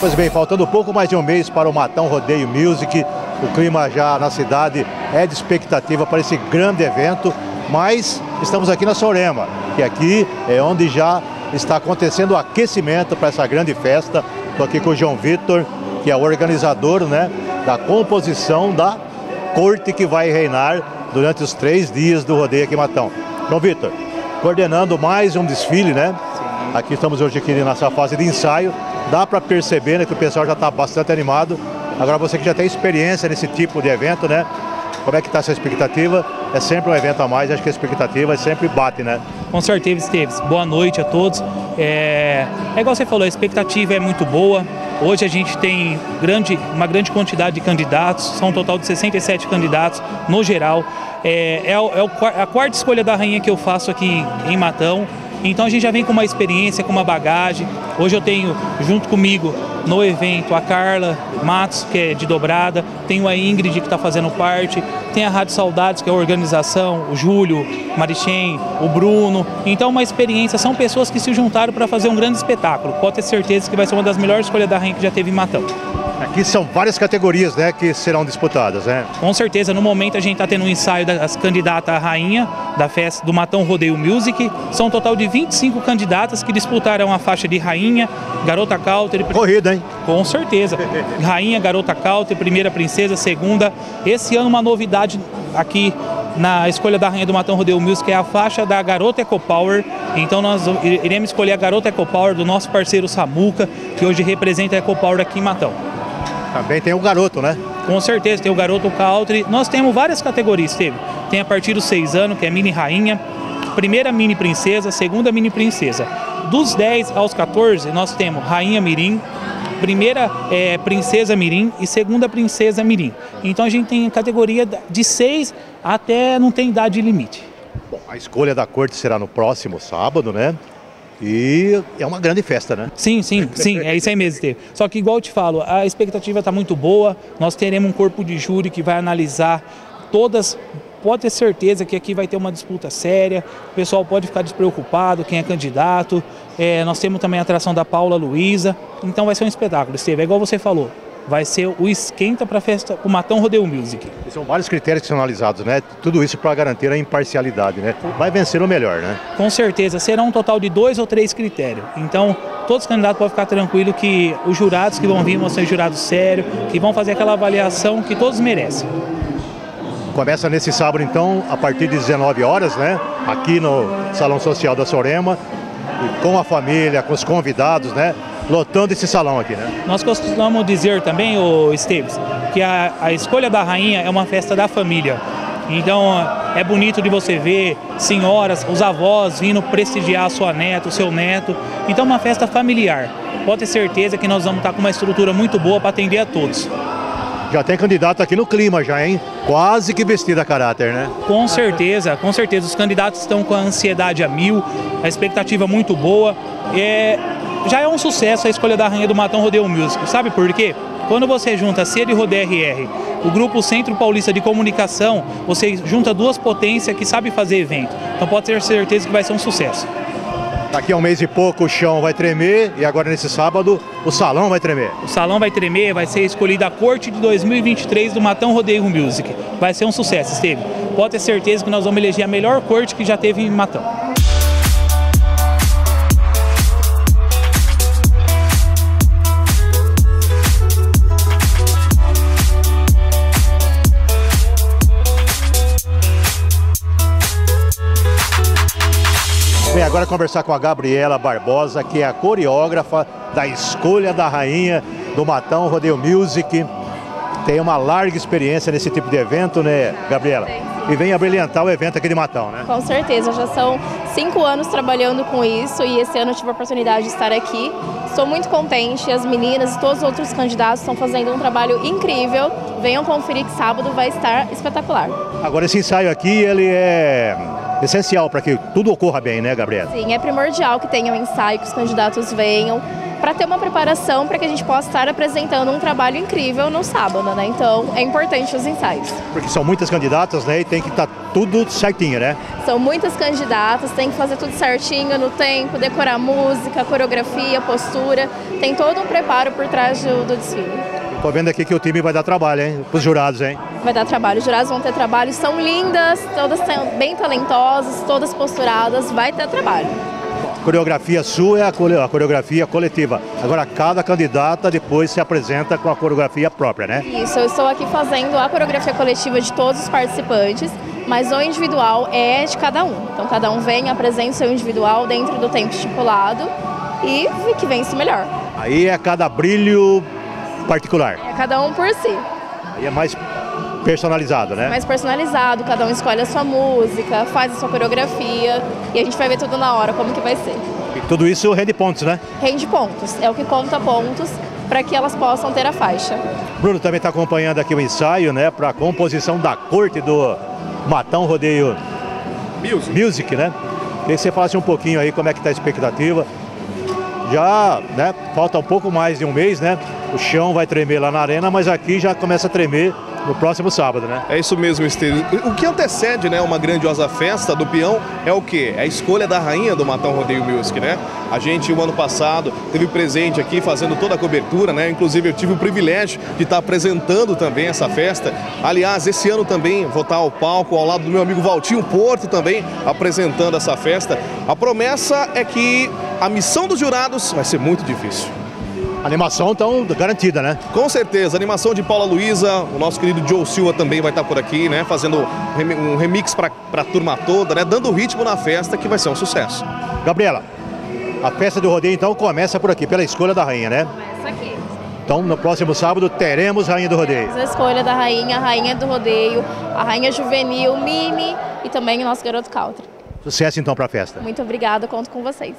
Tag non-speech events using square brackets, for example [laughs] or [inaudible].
Pois bem, faltando pouco mais de um mês para o Matão Rodeio Music, o clima já na cidade é de expectativa para esse grande evento, mas estamos aqui na Sorema, que aqui é onde já está acontecendo o aquecimento para essa grande festa. Estou aqui com o João Vitor, que é o organizador né, da composição da corte que vai reinar durante os três dias do rodeio aqui em Matão. João Vitor, coordenando mais um desfile, né? Aqui estamos hoje aqui nessa fase de ensaio. Dá para perceber né, que o pessoal já está bastante animado. Agora você que já tem experiência nesse tipo de evento, né? Como é que está essa expectativa? É sempre um evento a mais, acho que a expectativa sempre bate, né? Com certeza, Esteves. Boa noite a todos. É, é igual você falou, a expectativa é muito boa. Hoje a gente tem grande, uma grande quantidade de candidatos, são um total de 67 candidatos no geral. É, é, é a quarta escolha da rainha que eu faço aqui em Matão. Então a gente já vem com uma experiência, com uma bagagem. Hoje eu tenho junto comigo no evento a Carla Matos, que é de dobrada, tenho a Ingrid que está fazendo parte, tem a Rádio Saudades, que é a organização, o Júlio, Marichem, o Bruno. Então uma experiência, são pessoas que se juntaram para fazer um grande espetáculo. Pode ter certeza que vai ser uma das melhores escolhas da rainha que já teve em Matão. Aqui são várias categorias né, que serão disputadas, né? Com certeza, no momento a gente está tendo um ensaio das candidatas à rainha da festa do Matão Rodeio Music. São um total de 25 candidatas que disputaram a faixa de rainha, garota cauter. Corrida, hein? Com certeza. [laughs] rainha, garota cauter, primeira princesa, segunda. Esse ano uma novidade aqui na escolha da Rainha do Matão Rodeio Music é a faixa da Garota Eco Power. Então nós iremos escolher a Garota Eco Power do nosso parceiro Samuca, que hoje representa a Eco Power aqui em Matão. Também tem o garoto, né? Com certeza, tem o garoto country. Nós temos várias categorias, teve. Tem a partir dos 6 anos, que é mini rainha, primeira mini princesa, segunda mini princesa. Dos 10 aos 14, nós temos rainha mirim, primeira é, princesa mirim e segunda princesa mirim. Então a gente tem categoria de 6 até não tem idade limite. Bom, a escolha da corte será no próximo sábado, né? E é uma grande festa, né? Sim, sim, sim, é isso aí mesmo, Teve. Só que, igual eu te falo, a expectativa está muito boa. Nós teremos um corpo de júri que vai analisar todas. Pode ter certeza que aqui vai ter uma disputa séria. O pessoal pode ficar despreocupado, quem é candidato. É, nós temos também a atração da Paula Luiza. Então vai ser um espetáculo, Esteve. É igual você falou vai ser o esquenta para a festa, o Matão Rodeio Music. São vários critérios que são analisados, né? Tudo isso para garantir a imparcialidade, né? Vai vencer o melhor, né? Com certeza, será um total de dois ou três critérios. Então, todos os candidatos podem ficar tranquilos que os jurados que vão vir vão ser jurados sérios, que vão fazer aquela avaliação que todos merecem. Começa nesse sábado, então, a partir de 19 horas, né? Aqui no Salão Social da Sorema, com a família, com os convidados, né? Lotando esse salão aqui, né? Nós costumamos dizer também, o Esteves, que a, a escolha da rainha é uma festa da família. Então é bonito de você ver senhoras, os avós vindo prestigiar a sua neta, o seu neto. Então é uma festa familiar. Pode ter certeza que nós vamos estar com uma estrutura muito boa para atender a todos. Já tem candidato aqui no clima já, hein? Quase que vestido a caráter, né? Com certeza, com certeza. Os candidatos estão com a ansiedade a mil, a expectativa muito boa. É, já é um sucesso a escolha da Rainha do Matão Rodeio Music. Sabe por quê? Quando você junta CED e RR, o Grupo Centro Paulista de Comunicação, você junta duas potências que sabem fazer evento. Então pode ter certeza que vai ser um sucesso. Daqui a um mês e pouco o chão vai tremer e agora nesse sábado o salão vai tremer. O salão vai tremer, vai ser escolhida a corte de 2023 do Matão Rodeio Music. Vai ser um sucesso, Esteve. Pode ter certeza que nós vamos eleger a melhor corte que já teve em Matão. Agora conversar com a Gabriela Barbosa, que é a coreógrafa da escolha da rainha do Matão Rodeio Music. Tem uma larga experiência nesse tipo de evento, né, Gabriela? E vem a brilhantar o evento aqui de Matão, né? Com certeza, já são cinco anos trabalhando com isso e esse ano eu tive a oportunidade de estar aqui. Estou muito contente, as meninas e todos os outros candidatos estão fazendo um trabalho incrível. Venham conferir que sábado vai estar espetacular. Agora esse ensaio aqui, ele é essencial para que tudo ocorra bem, né, Gabriela? Sim, é primordial que tenha um ensaio, que os candidatos venham. para ter uma preparação para que a gente possa estar apresentando um trabalho incrível no sábado, né? Então é importante os ensaios. Porque são muitas candidatas, né? E tem que estar tá tudo certinho, né? São muitas candidatas, tem que fazer tudo certinho no tempo, decorar música, coreografia, postura. Tem todo um preparo por trás do, do desfile. Estou vendo aqui que o time vai dar trabalho, hein? Para os jurados, hein? Vai dar trabalho. Os jurados vão ter trabalho. São lindas, todas bem talentosas, todas posturadas. Vai ter trabalho coreografia sua é a coreografia coletiva. Agora, cada candidata depois se apresenta com a coreografia própria, né? Isso, eu estou aqui fazendo a coreografia coletiva de todos os participantes, mas o individual é de cada um. Então, cada um vem, apresenta o seu individual dentro do tempo estipulado e que vence melhor. Aí é cada brilho particular. É cada um por si. Aí é mais personalizado, né? Mais personalizado, cada um escolhe a sua música, faz a sua coreografia e a gente vai ver tudo na hora como que vai ser. E tudo isso rende pontos, né? Rende pontos, é o que conta pontos para que elas possam ter a faixa. Bruno também está acompanhando aqui o ensaio, né, para a composição da corte do Matão Rodeio Music, Music né? Queria que você falasse um pouquinho aí como é que está a expectativa. Já, né, falta um pouco mais de um mês, né? O chão vai tremer lá na arena, mas aqui já começa a tremer no próximo sábado, né? É isso mesmo, Esteves. O que antecede né, uma grandiosa festa do peão é o quê? É a escolha da rainha do Matão Rodeio Music, né? A gente, o ano passado, teve presente aqui fazendo toda a cobertura, né? Inclusive, eu tive o privilégio de estar apresentando também essa festa. Aliás, esse ano também vou estar ao palco, ao lado do meu amigo Valtinho Porto também, apresentando essa festa. A promessa é que a missão dos jurados vai ser muito difícil. Animação então garantida, né? Com certeza, animação de Paula Luiza, o nosso querido Joe Silva também vai estar por aqui, né? Fazendo um remix para a turma toda, né? Dando ritmo na festa que vai ser um sucesso. Gabriela, a festa do rodeio então começa por aqui, pela escolha da rainha, né? Começa aqui. Então no próximo sábado teremos Rainha do Rodeio. A escolha da rainha, a rainha do rodeio, a rainha juvenil, Mimi e também o nosso garoto country. Sucesso então para a festa. Muito obrigada, conto com vocês.